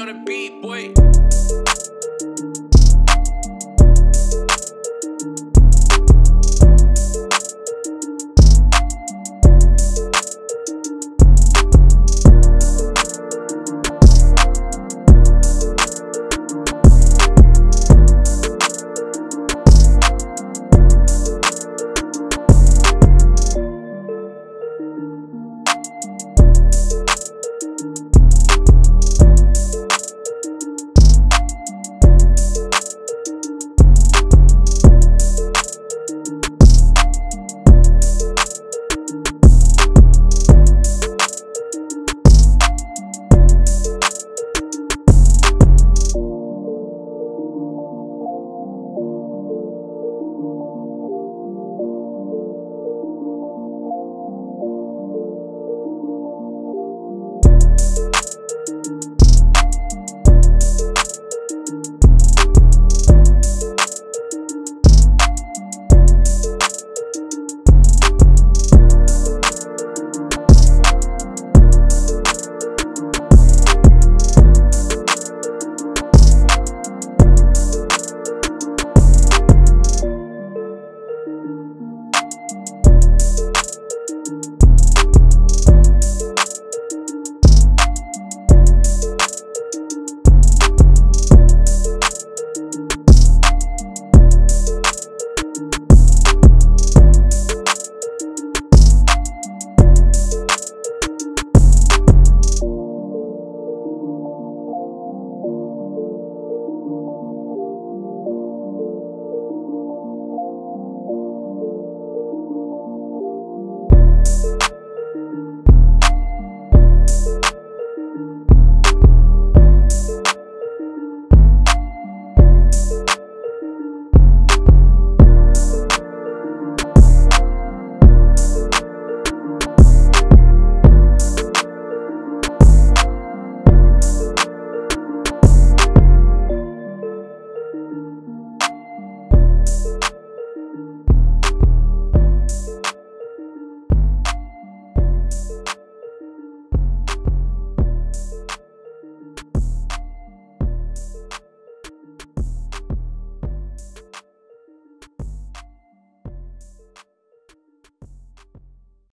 on the beat, boy.